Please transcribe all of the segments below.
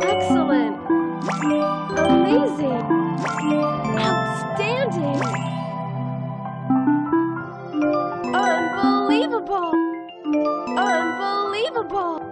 Excellent. Amazing. Outstanding. Unbelievable. Unbelievable.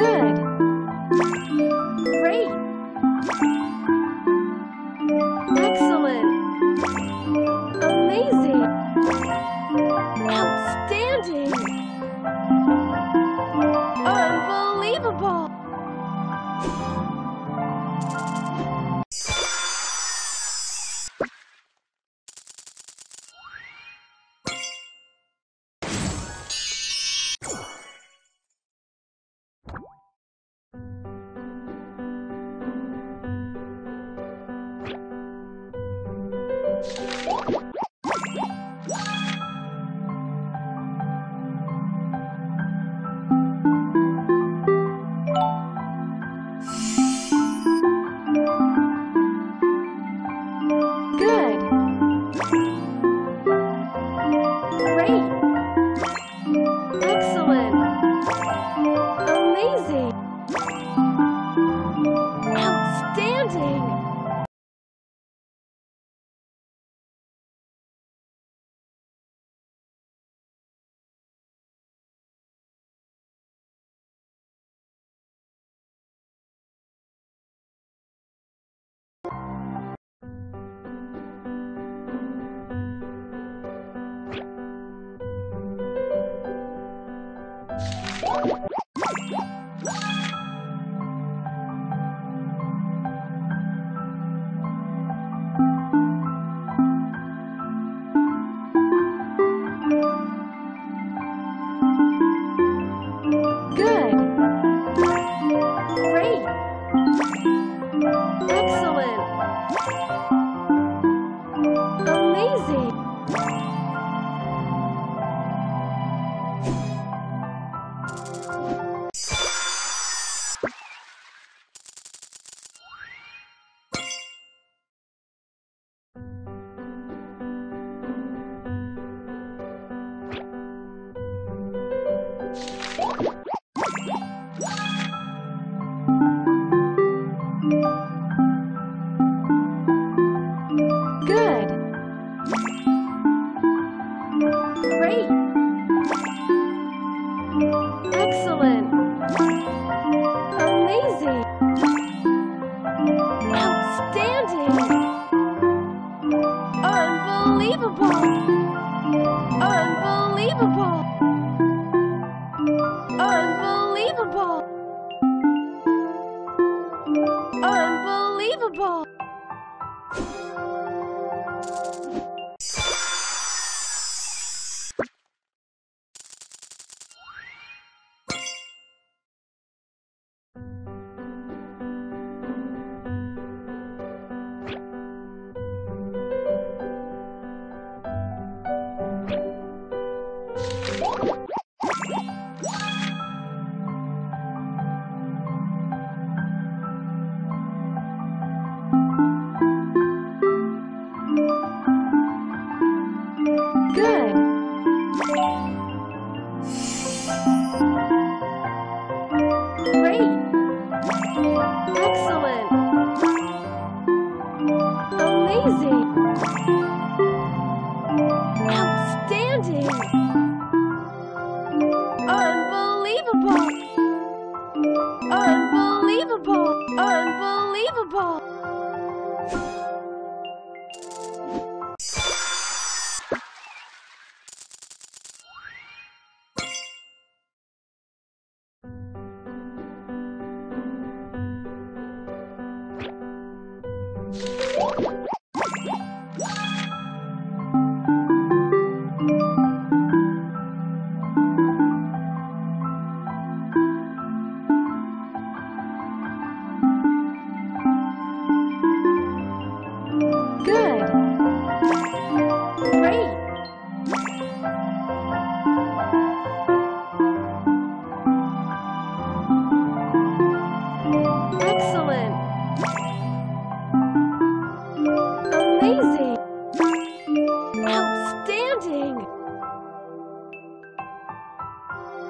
Good.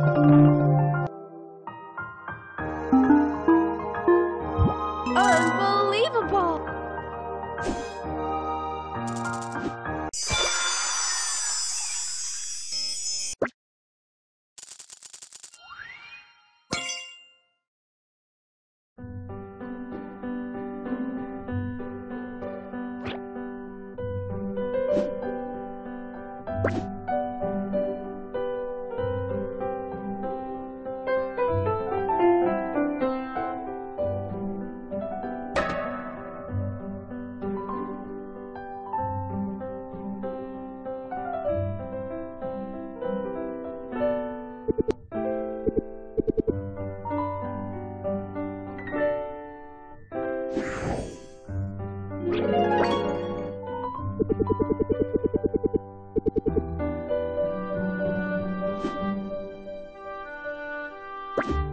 Unbelievable. you.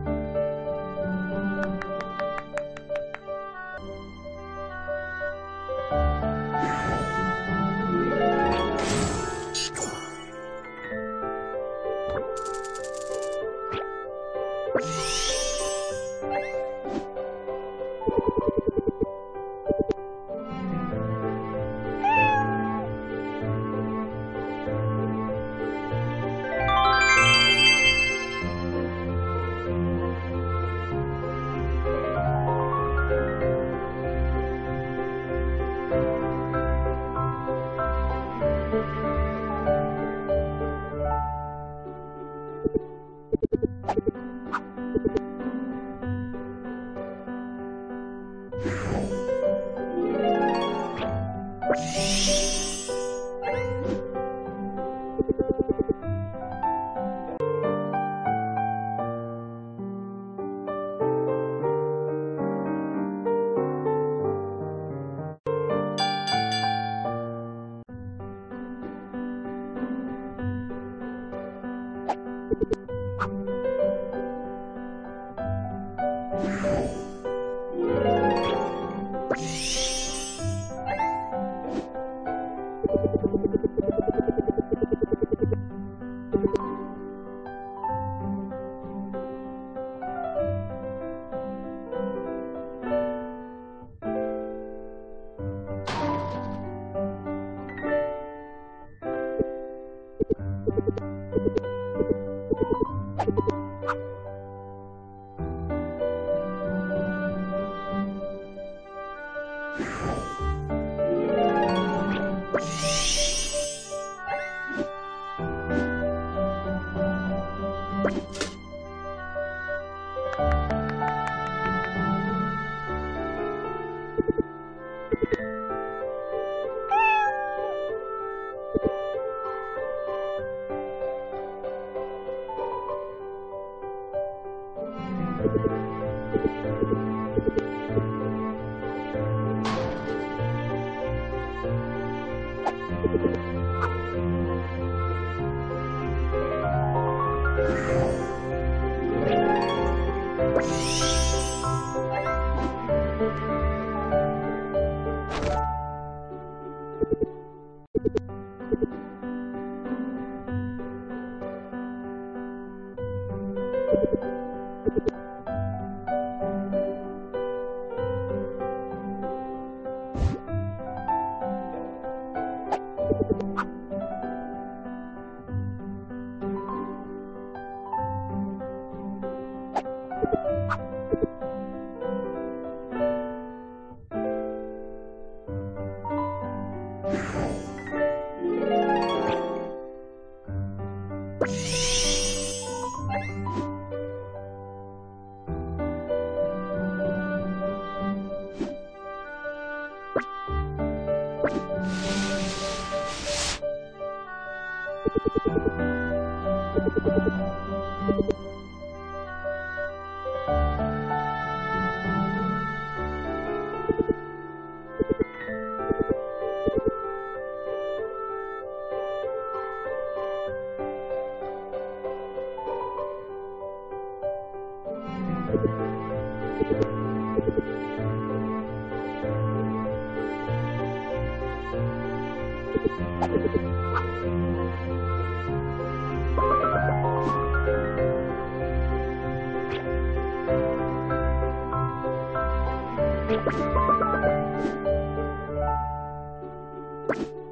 You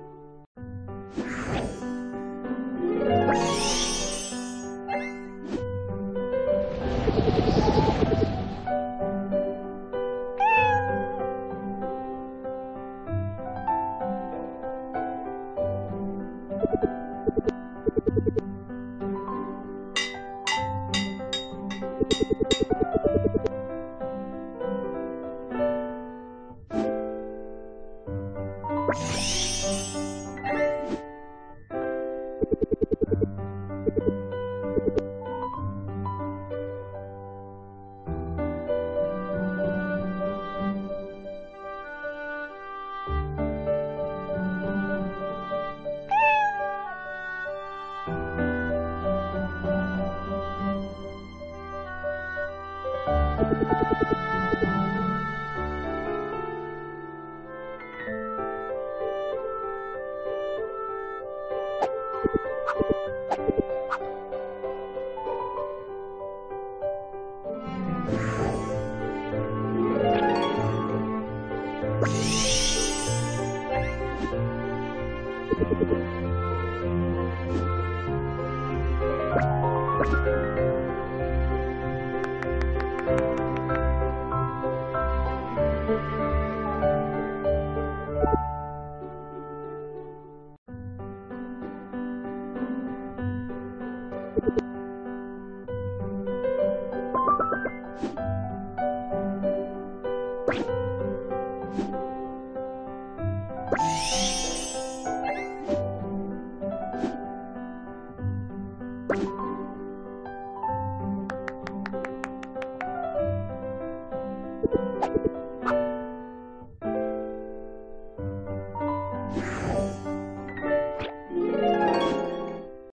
you